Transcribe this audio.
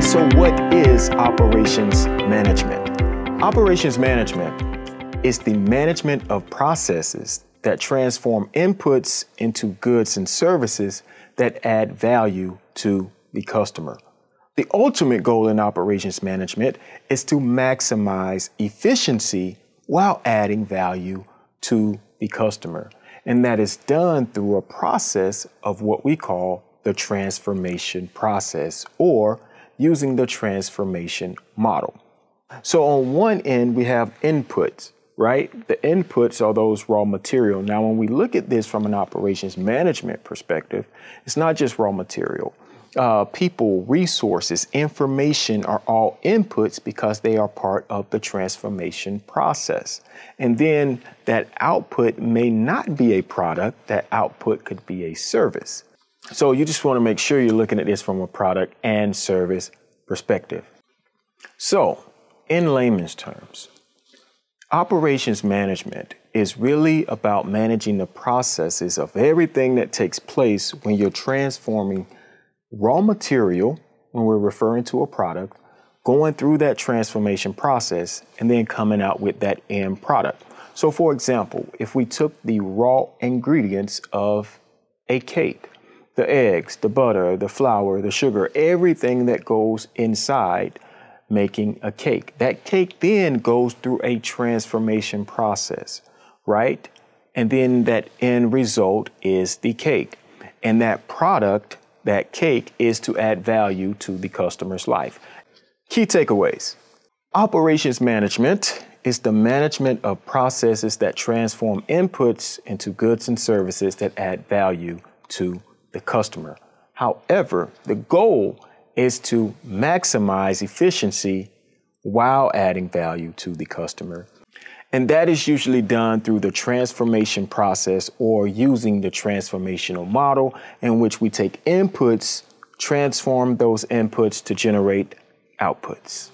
So, what is operations management? Operations management is the management of processes that transform inputs into goods and services that add value to the customer. The ultimate goal in operations management is to maximize efficiency while adding value to the customer. And that is done through a process of what we call the transformation process or using the transformation model. So on one end, we have inputs, right? The inputs are those raw material. Now, when we look at this from an operations management perspective, it's not just raw material uh, people, resources, information are all inputs because they are part of the transformation process. And then that output may not be a product, that output could be a service. So you just want to make sure you're looking at this from a product and service perspective. So, in layman's terms, operations management is really about managing the processes of everything that takes place when you're transforming raw material when we're referring to a product, going through that transformation process, and then coming out with that end product. So, for example, if we took the raw ingredients of a cake, the eggs, the butter, the flour, the sugar, everything that goes inside making a cake. That cake then goes through a transformation process, right? And then that end result is the cake. And that product that cake is to add value to the customer's life. Key takeaways Operations management is the management of processes that transform inputs into goods and services that add value to the customer. However, the goal is to maximize efficiency while adding value to the customer and that is usually done through the transformation process or using the transformational model in which we take inputs, transform those inputs to generate outputs.